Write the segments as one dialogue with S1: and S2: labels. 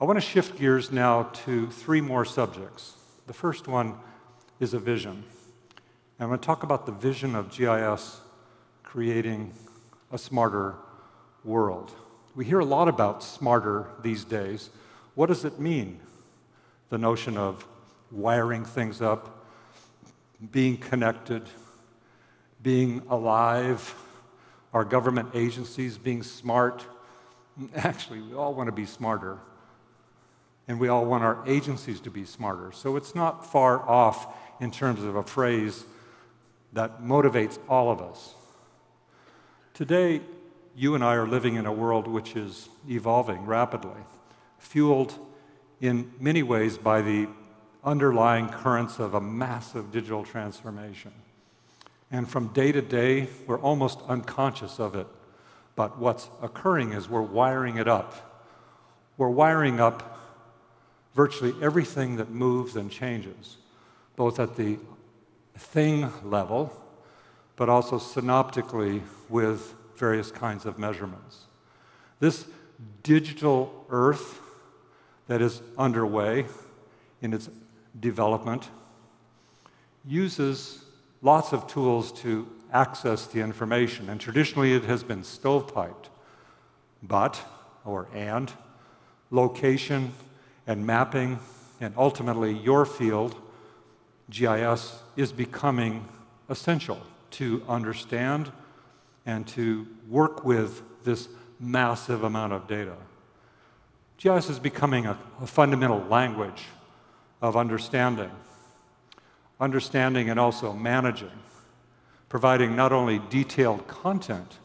S1: I want to shift gears now to three more subjects. The first one is a vision. And I'm going to talk about the vision of GIS creating a smarter world. We hear a lot about smarter these days. What does it mean? The notion of wiring things up, being connected, being alive, our government agencies being smart. Actually, we all want to be smarter. And we all want our agencies to be smarter. So it's not far off in terms of a phrase that motivates all of us. Today, you and I are living in a world which is evolving rapidly, fueled in many ways by the underlying currents of a massive digital transformation. And from day to day, we're almost unconscious of it. But what's occurring is we're wiring it up. We're wiring up virtually everything that moves and changes, both at the thing level, but also synoptically with various kinds of measurements. This digital earth that is underway in its development uses lots of tools to access the information. And traditionally, it has been stovepiped. But, or and, location and mapping, and ultimately your field, GIS, is becoming essential to understand and to work with this massive amount of data. GIS is becoming a, a fundamental language of understanding understanding and also managing, providing not only detailed content,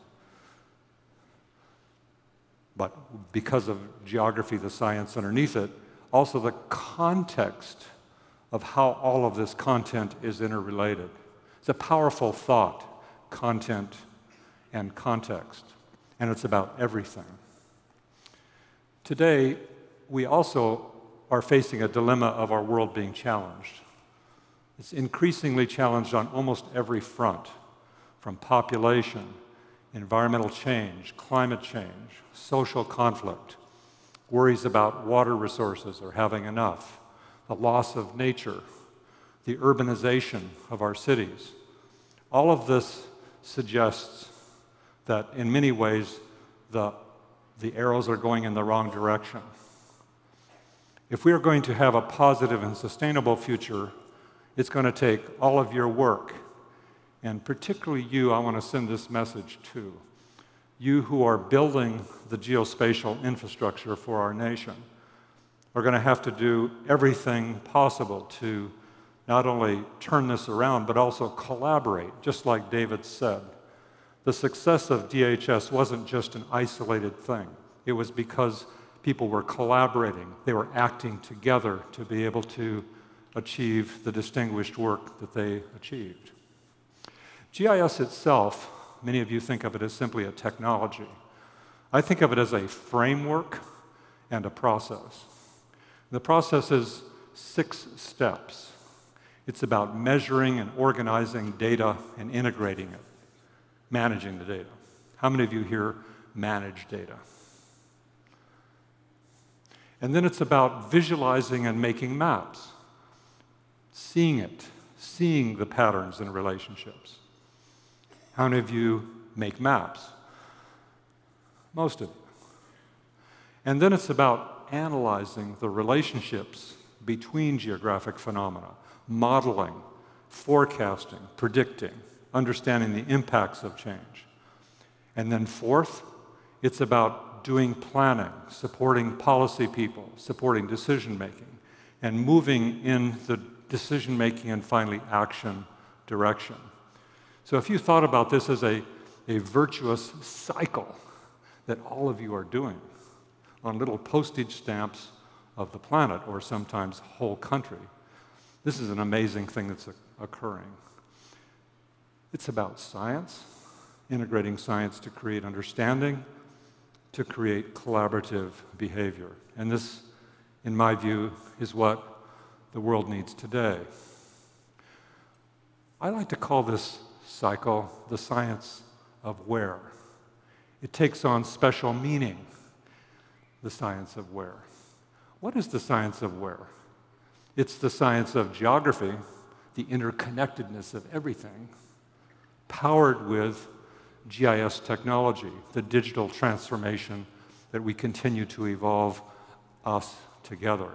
S1: but because of geography, the science underneath it, also the context of how all of this content is interrelated. It's a powerful thought, content and context, and it's about everything. Today, we also are facing a dilemma of our world being challenged. It's increasingly challenged on almost every front, from population, environmental change, climate change, social conflict, worries about water resources or having enough, the loss of nature, the urbanization of our cities. All of this suggests that in many ways the, the arrows are going in the wrong direction. If we are going to have a positive and sustainable future, it's going to take all of your work. And particularly you, I want to send this message to. You who are building the geospatial infrastructure for our nation are going to have to do everything possible to not only turn this around, but also collaborate, just like David said. The success of DHS wasn't just an isolated thing, it was because people were collaborating, they were acting together to be able to achieve the distinguished work that they achieved. GIS itself, many of you think of it as simply a technology. I think of it as a framework and a process. The process is six steps. It's about measuring and organizing data and integrating it, managing the data. How many of you here manage data? And then it's about visualizing and making maps seeing it, seeing the patterns and relationships. How many of you make maps? Most of you. And then it's about analyzing the relationships between geographic phenomena, modeling, forecasting, predicting, understanding the impacts of change. And then, fourth, it's about doing planning, supporting policy people, supporting decision making, and moving in the decision making, and finally, action direction. So, if you thought about this as a, a virtuous cycle that all of you are doing on little postage stamps of the planet, or sometimes whole country, this is an amazing thing that's occurring. It's about science, integrating science to create understanding, to create collaborative behavior. And this, in my view, is what the world needs today. I like to call this cycle the science of where. It takes on special meaning, the science of where. what is the science of where? It's the science of geography, the interconnectedness of everything, powered with GIS technology, the digital transformation that we continue to evolve us together.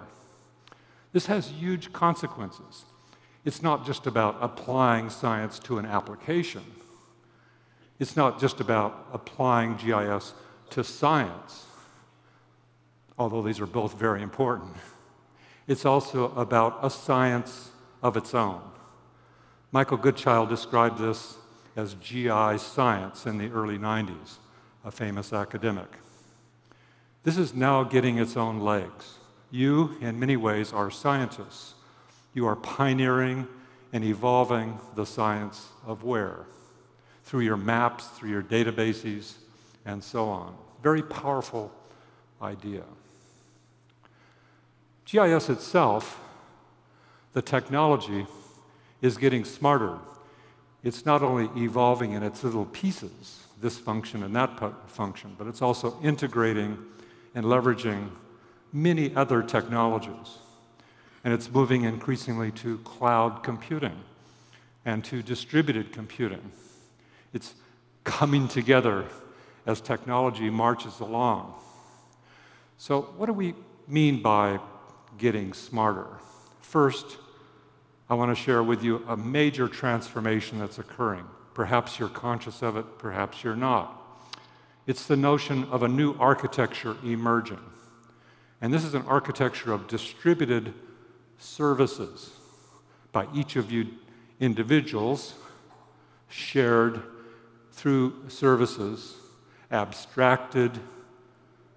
S1: This has huge consequences. It's not just about applying science to an application. It's not just about applying GIS to science, although these are both very important. It's also about a science of its own. Michael Goodchild described this as GI science in the early 90s, a famous academic. This is now getting its own legs. You, in many ways, are scientists. You are pioneering and evolving the science of where through your maps, through your databases, and so on. Very powerful idea. GIS itself, the technology, is getting smarter. It's not only evolving in its little pieces, this function and that function, but it's also integrating and leveraging many other technologies. And it's moving increasingly to cloud computing and to distributed computing. It's coming together as technology marches along. So, what do we mean by getting smarter? First, I want to share with you a major transformation that's occurring. Perhaps you're conscious of it, perhaps you're not. It's the notion of a new architecture emerging. And this is an architecture of distributed services by each of you individuals, shared through services, abstracted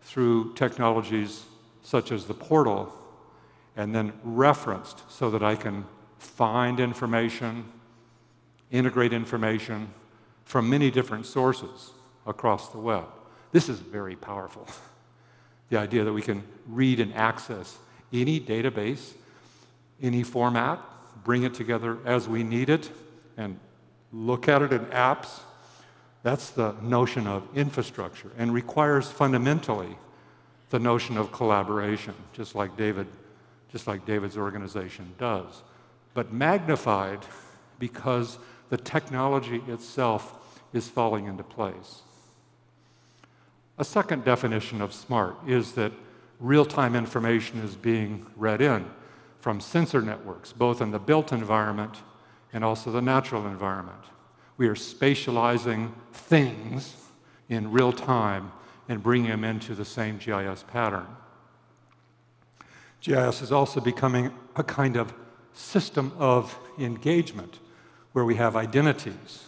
S1: through technologies such as the portal, and then referenced so that I can find information, integrate information from many different sources across the web. This is very powerful. The idea that we can read and access any database, any format, bring it together as we need it, and look at it in apps. That's the notion of infrastructure and requires fundamentally the notion of collaboration, just like David, just like David's organization does. But magnified because the technology itself is falling into place. A second definition of smart is that real time information is being read in from sensor networks, both in the built environment and also the natural environment. We are spatializing things in real time and bringing them into the same GIS pattern. GIS is also becoming a kind of system of engagement where we have identities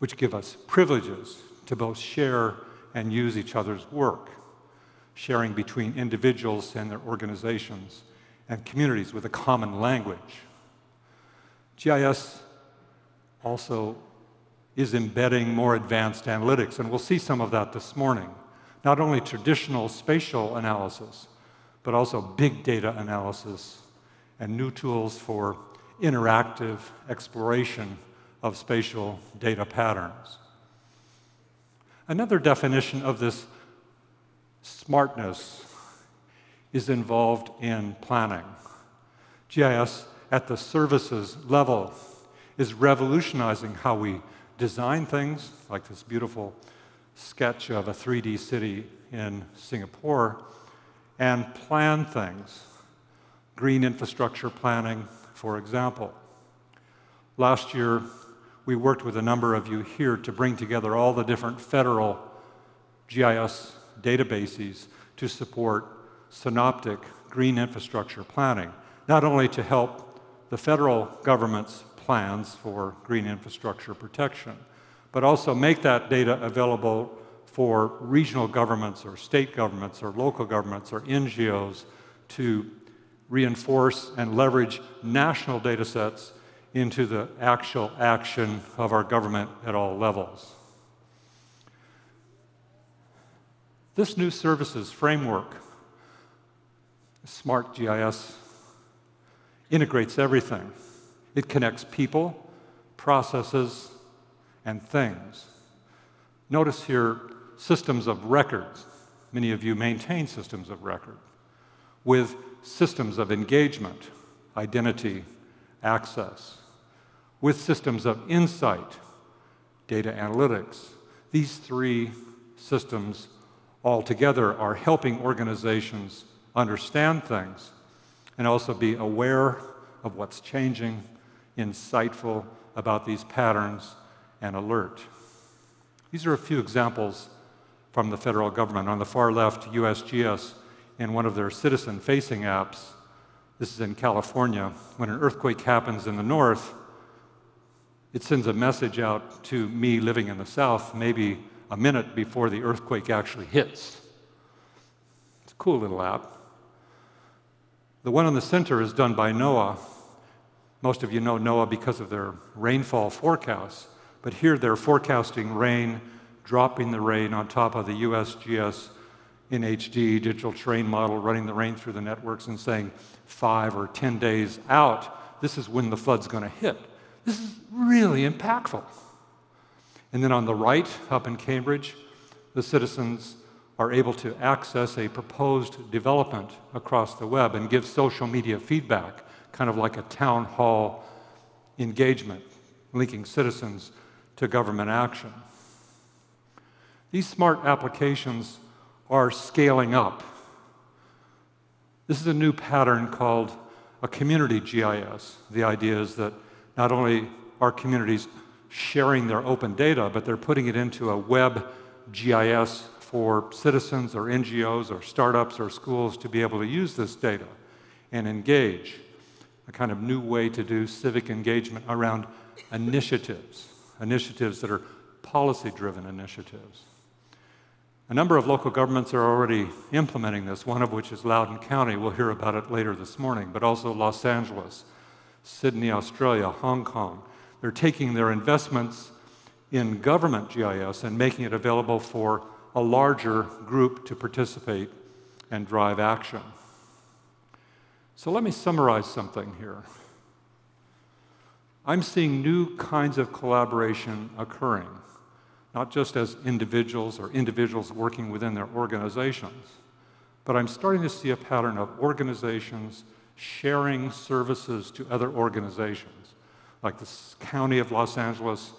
S1: which give us privileges to both share and use each other's work, sharing between individuals and their organizations and communities with a common language. GIS also is embedding more advanced analytics, and we'll see some of that this morning. Not only traditional spatial analysis, but also big data analysis and new tools for interactive exploration of spatial data patterns. Another definition of this smartness is involved in planning. GIS at the services level is revolutionizing how we design things, like this beautiful sketch of a 3D city in Singapore, and plan things. Green infrastructure planning, for example. Last year, we worked with a number of you here to bring together all the different federal GIS databases to support synoptic green infrastructure planning, not only to help the federal government's plans for green infrastructure protection, but also make that data available for regional governments or state governments or local governments or NGOs to reinforce and leverage national data sets into the actual action of our government at all levels. This new services framework, Smart GIS, integrates everything. It connects people, processes, and things. Notice here systems of records. Many of you maintain systems of record. with systems of engagement, identity, access, with systems of insight, data analytics. These three systems all together are helping organizations understand things and also be aware of what's changing, insightful about these patterns, and alert. These are a few examples from the federal government. On the far left, USGS, in one of their citizen facing apps, this is in California, when an earthquake happens in the north, it sends a message out to me living in the south, maybe a minute before the earthquake actually hits. It's a cool little app. The one in the center is done by NOAA. Most of you know NOAA because of their rainfall forecasts, but here they're forecasting rain, dropping the rain on top of the USGS in HD digital terrain model, running the rain through the networks and saying five or 10 days out, this is when the flood's going to hit. This is really impactful. And then on the right, up in Cambridge, the citizens are able to access a proposed development across the web and give social media feedback, kind of like a town hall engagement, linking citizens to government action. These smart applications are scaling up. This is a new pattern called a community GIS. The idea is that not only are communities sharing their open data, but they're putting it into a web GIS for citizens or NGOs or startups or schools to be able to use this data and engage. A kind of new way to do civic engagement around initiatives, initiatives that are policy driven initiatives. A number of local governments are already implementing this, one of which is Loudoun County. We'll hear about it later this morning, but also Los Angeles, Sydney, Australia, Hong Kong. They're taking their investments in government GIS and making it available for a larger group to participate and drive action. So let me summarize something here. I'm seeing new kinds of collaboration occurring not just as individuals or individuals working within their organizations, but I'm starting to see a pattern of organizations sharing services to other organizations. Like the County of Los Angeles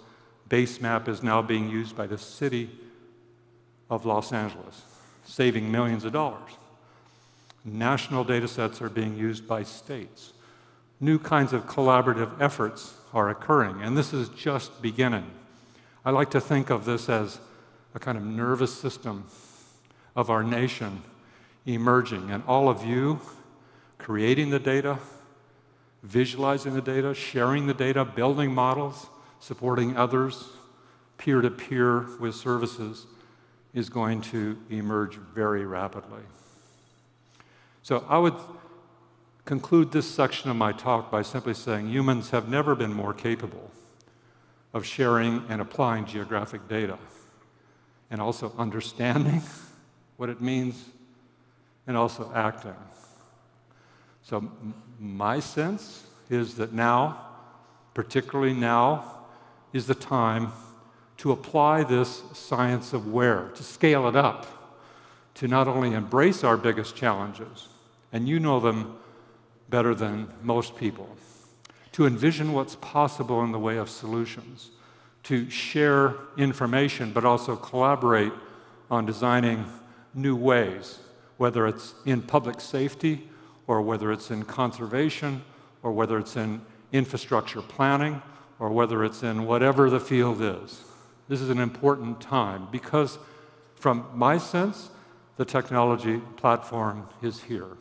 S1: base map is now being used by the City of Los Angeles, saving millions of dollars. National data sets are being used by states. New kinds of collaborative efforts are occurring, and this is just beginning. I like to think of this as a kind of nervous system of our nation emerging, and all of you creating the data, visualizing the data, sharing the data, building models, supporting others, peer to peer with services is going to emerge very rapidly. So I would conclude this section of my talk by simply saying humans have never been more capable of sharing and applying geographic data, and also understanding what it means, and also acting. So, my sense is that now, particularly now, is the time to apply this science of where, to scale it up, to not only embrace our biggest challenges, and you know them better than most people to envision what's possible in the way of solutions, to share information, but also collaborate on designing new ways, whether it's in public safety, or whether it's in conservation, or whether it's in infrastructure planning, or whether it's in whatever the field is. This is an important time because, from my sense, the technology platform is here.